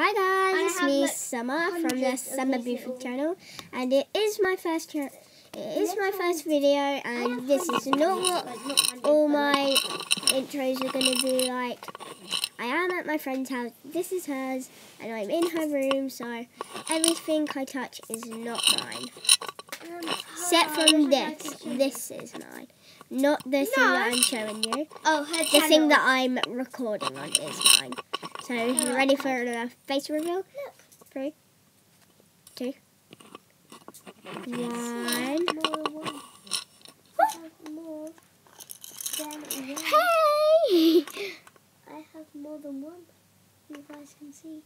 Hi guys, I it's me Summer from the Summer little- channel, and it is my first it is my first video, and this is not what all my intros are going to be like. I am at my friend's house. This is hers, and I'm in her room, so everything I touch is not mine. Except from this. This is mine. Not the thing that I'm showing you. Oh, her The thing that I'm recording on is mine. So, you ready for a face reveal? Look. Three, two, one. Hey! I have more than one. You guys can see.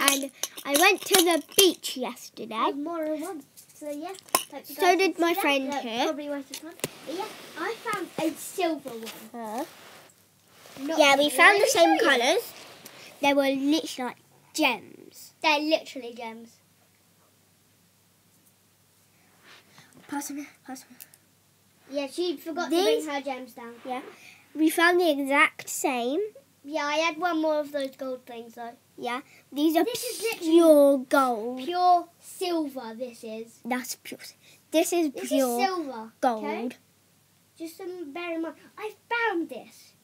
And I went to the beach I yesterday. have more than one. So yeah. like So did my see that. friend here. Probably worth the. But yeah, I found a silver one. Huh? Yeah, we found the same colours. They were literally like gems. They're literally gems. Pass them, pass them. Yeah, she forgot These- to bring her gems down. Yeah. We found the exact same. Yeah, I had one more of those gold things though. Yeah, these are This is pure gold. Pure silver. This is. That's pure. This is This pure is silver. gold. okay? Just um, bear in mind, I found this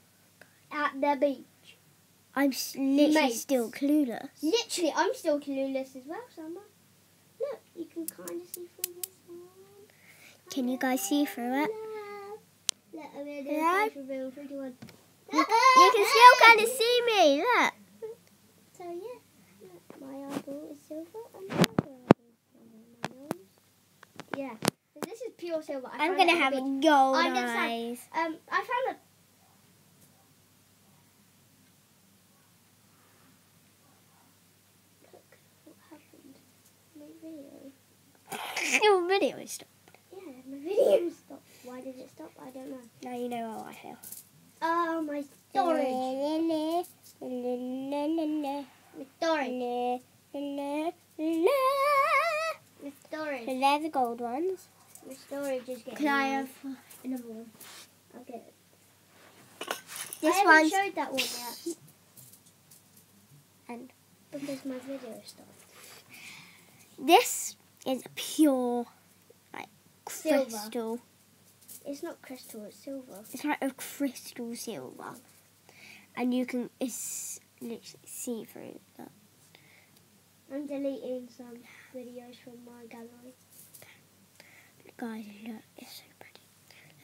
at the beach. I'm s- literally Mates. still clueless. Literally, I'm still clueless as well, Summer. Look, you can kind of see through this one. Can you guys see through it? Look, I'm gonna do Yeah. a reveal. Three, two, one. You, you can still kind of see me. Look. So yeah, look, my eyeball is silver and my eyeball is silver. Yeah, this is pure silver. I I'm gonna have the beach. gold I'm gonna say- eyes. Um, I found a. Look what happened. My video. Your video stopped. Yeah, my video stopped. Why did it stop? I don't know. Now you know how I feel. Oh, my storage. My storage. My storage. So they're the gold ones. My storage is getting. Can I have another one? Okay. This I haven't showed that one yet. And- because my video stopped. this is pure Silver. crystal. It's not crystal. It's silver. It's like a crystal silver, and you can it's literally see through that. I'm deleting some videos from my gallery. Guys, look, it's so pretty.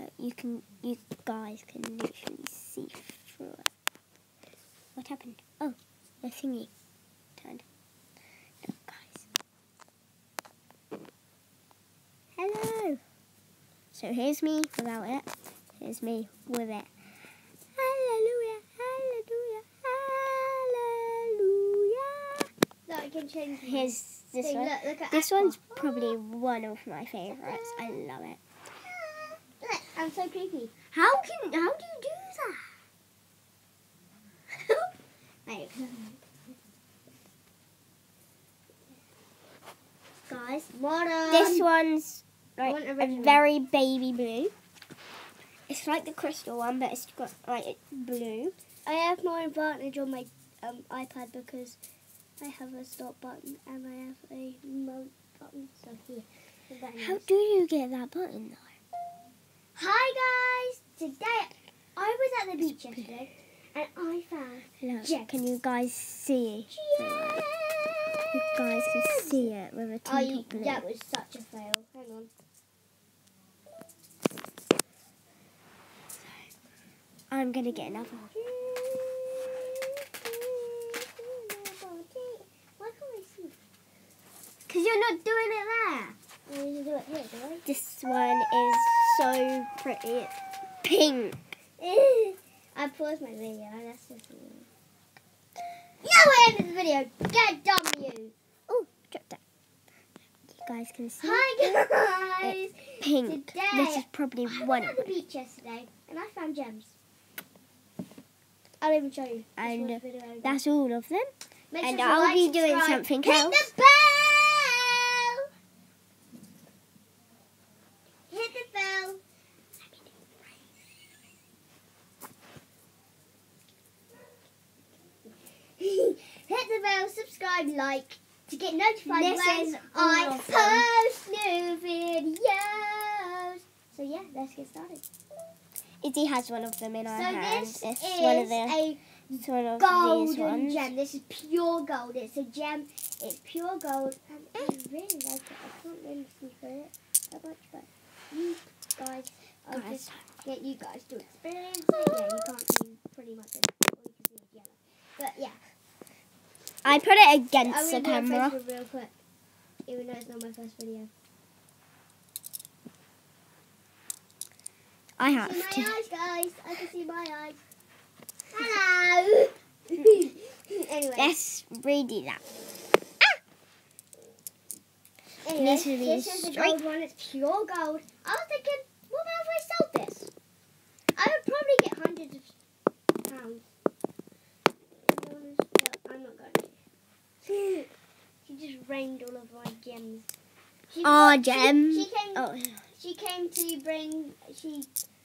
Look, you can, you guys can literally see through it. What happened? Oh, the thingy turned. Look, guys. Hello. So here's me without it. Here's me with it. Hallelujah, hallelujah, hallelujah. Look, I can change. Here's this thing. one. Look, look This one's probably one of my favourites. I love it. Look, I'm so creepy. How can how do you do that? Wait. Guys, Modern. Um? this one's like want a very baby blue. It's like the crystal one, but it's got like it's blue. I have more advantage on my um, iPad because I have a stop button and I have a remote button. So here. How do you get that button though? Hi guys! Today I was at the beach yesterday and I found Look, Yes. can you guys see? it? You guys can see it with a Oh, you, blue. that was such a fail. Hang on. I'm gonna get another one. Why can't I see? Cause you're not doing it there. I need to do it here, do This one is so pretty. It's pink. I? I paused my video. That's just. No, I ended the video. Get done, you. Oh, drop that. You guys can see Hi uh, guys. pink. Today, This is probably I one went of the beach yesterday and I found gems. I'll even show you. And. That's all of them. Make and sure I'll like, be doing subscribe, something hit else. the bell. Hit the bell. Hit the bell, subscribe, like to get notified This when I post new videos. So yeah, let's get started. Izzy has one of them in her so hand. this It's is one of the a it's one of golden gem. This is pure gold. It's a gem. It's pure gold, and I really like it. I can't really see through it that much, but you guys, I'll Guys. just get you guys to experience it. Oh. Yeah, you can't see pretty much it. All you can see is yellow. But yeah, I put it against the gonna do a camera. Real quick, even though it's not my first video. I See have my to. eyes, guys. I can see my eyes. Hello. anyway, Let's redo that. Ah! anyway this is this is the straight- gold one. It's pure gold. I was thinking, what about if I sold this? I would probably get hundreds of pounds. To be honest, but I'm not going to. she just rained all of my gems. She Aw, forgot- she- She, came. Oh, She came to bring. She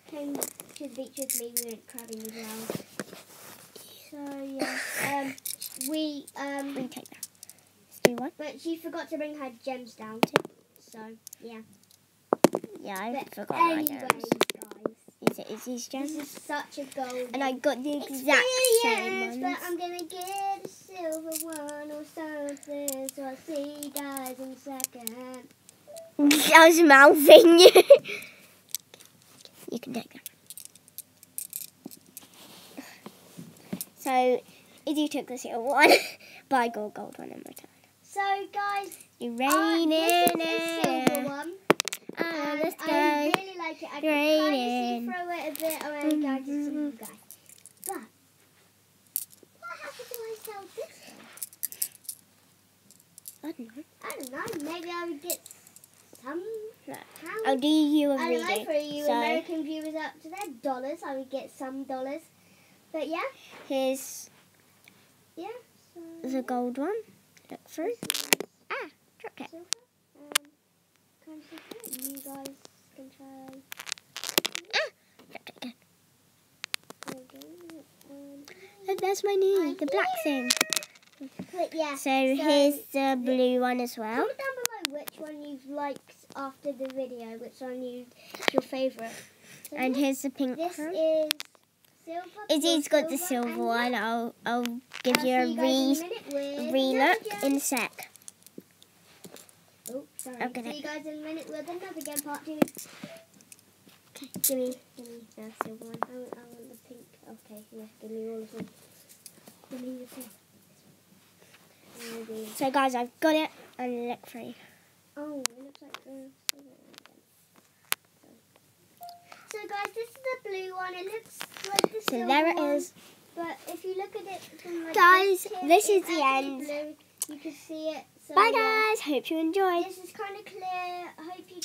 came to the beach with me. We went crabbing as well. So yeah, um, we um, retake that. Let's do one. but she forgot to bring her gems down. Too. So yeah. Yeah, I But forgot my anyway, gems. guys, Is it Izzy's this is such a gold. And I got the exact same experience, ones. but I'm gonna a silver one or something. So I'll see you guys in a second. I was mouthing you. you can take that. So, Izzy took the silver one, but I got a gold one in return. So guys, You uh, rain this in is the silver one. Ah, And let's I go. really like it. I can kind of see through it a bit. I want guys to see you guys. But what happens I sell this one? I don't know. I don't know. Maybe I would get some No. pounds. I'll do you a I don't know reading. for you So- American viewers up to their dollars. I would get some dollars. But yeah, Here's yeah. So the gold one. Look through. Ah, dropped it. Um, kind of different. You guys can try. Ah, dropped it again. again. Um, And there's my new, the black thing. but yeah. So here's the blue one as well. Comment down below which one you've liked after the video, which one you your favourite. So And here's the pink one. this one. is silver. Izzy's got the silver one. I'll I'll give I'll you a re re look in a sec. Oh, sorry. Okay. See you guys in a minute with another game part two. Okay, give me. Give me the silver one. I want, I want the pink. Okay, yeah, give me all of them. Give me the pink. Maybe. So guys, I've got it and look through. Oh, it looks like the silver one again. So guys, this is the blue one. It looks like the So there it one, is. But if you look at it like Guys, this, this is the end. Blue. You can see it. So, Bye guys. Hope you enjoyed. This is kind of clear. I hope you guys.